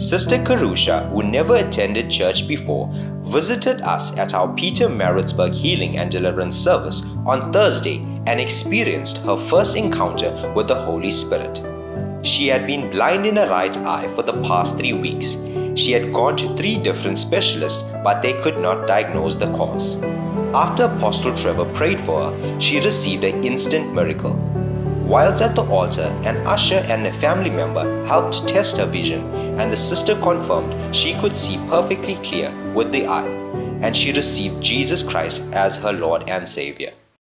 Sister Karusha, who never attended church before, visited us at our Pietermaritzburg Healing and Deliverance service on Thursday and experienced her first encounter with the Holy Spirit. She had been blind in her right eye for the past three weeks. She had gone to three different specialists, but they could not diagnose the cause. After Apostle Trevor prayed for her, she received an instant miracle. Whilst at the altar, an usher and a family member helped test her vision, and the sister confirmed she could see perfectly clear with the eye, and she received Jesus Christ as her Lord and Savior.